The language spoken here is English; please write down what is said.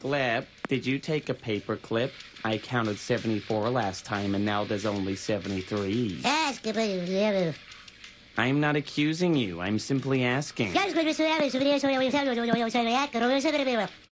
Gleb, did you take a paper clip? I counted 74 last time, and now there's only 73. Ask I'm not accusing you. I'm simply asking.